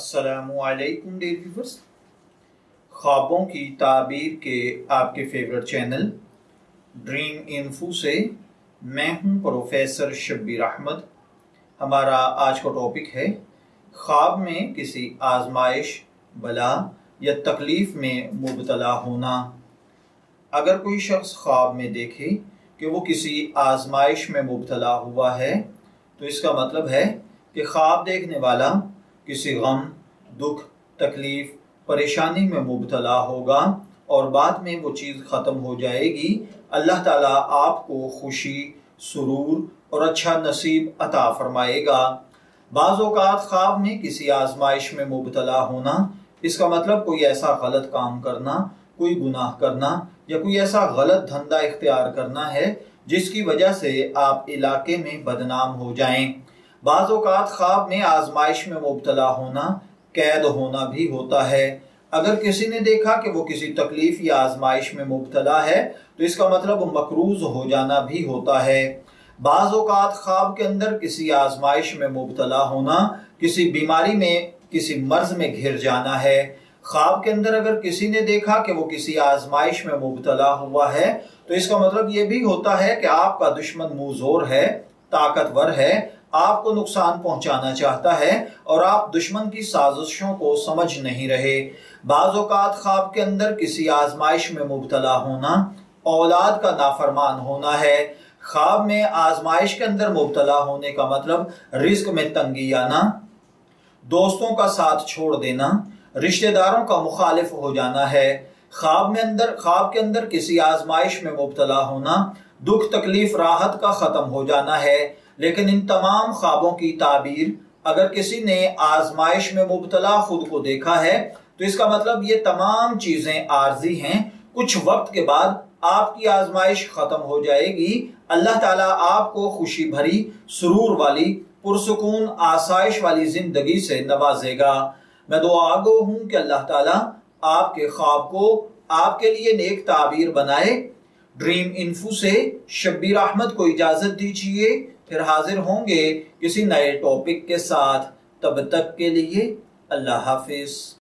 असलकुम dare viewers ख्वाबों की ताबीर के आपके फेवरेट चैनल ड्रीम इन्फू से मैं हूँ प्रोफेसर शब्बीर अहमद हमारा आज का टॉपिक है ख्वाब में किसी आजमाइश बला या तकलीफ़ में मुबतला होना अगर कोई शख्स ख्वाब में देखे कि वो किसी आजमाइश में मुबतला हुआ है तो इसका मतलब है कि ख्वाब देखने वाला किसी गम, दुख, तकलीफ़, परेशानी में मुबतला होगा और बाद में वो चीज़ ख़त्म हो जाएगी। अल्लाह ताला आपको खुशी, सुरूर और अच्छा नसीब अता फरमाएगा। बाज़ात ख्वाब में किसी आजमाइश में मुबतला होना, इसका मतलब कोई ऐसा गलत काम करना, कोई गुनाह करना या कोई ऐसा गलत धंधा इख्तियार करना है, जिसकी वजह से आप इलाके में बदनाम हो जाएँ। बाज़ात ख्वाब में आजमाइश में मुबतला होना, कैद होना भी होता है। अगर किसी ने देखा कि वो किसी तकलीफ़ या आजमाइश में मुबतला है तो इसका मतलब मकरूज हो जाना भी होता है। बाज़ात ख्वाब के अंदर किसी आजमाइश में मुबतला होना, किसी बीमारी में, किसी मर्ज में घिर जाना है। ख्वाब के अंदर अगर किसी ने देखा कि वो किसी आजमाइश में मुबतला हुआ है तो इसका मतलब ये भी होता है कि आपका दुश्मन मुजोर है, ताकतवर है आपको नुकसान पहुंचाना चाहता है और आप दुश्मन की साजिशों को समझ नहीं रहे। बाज़ात ख्वाब के अंदर किसी आजमाइश में मुबतला होना, औलाद का नाफरमान होना है। ख्वाब में आजमाइश के अंदर मुबतला होने का मतलब रिस्क में तंगी आना, दोस्तों का साथ छोड़ देना, रिश्तेदारों का मुखालिफ हो जाना है। ख्वाब में अंदर, ख्वाब के अंदर किसी आजमाइश में मुबतला होना, दुख तकलीफ़ राहत का ख़त्म हो जाना है। लेकिन इन तमाम ख्वाबों की ताबीर अगर किसी ने आजमाइश में मुबतला खुद को देखा है तो इसका मतलब ये तमाम चीज़ें आर्जी हैं। कुछ वक्त के बाद आपकी आजमाइश खत्म हो जाएगी। अल्लाह ताला आपको खुशी भरी, सुरूर वाली, पुरसकून, आसाइश वाली ज़िंदगी से नवाजेगा। मैं दुआ गो हूँ कि अल्लाह ताला आपके ख्वाब को आपके लिए नेक ताबीर बनाए। ड्रीम इन्फू से शब्बीर अहमद को इजाज़त दीजिए। फिर हाजिर होंगे किसी नए टॉपिक के साथ। तब तक के लिए अल्लाह हाफिज।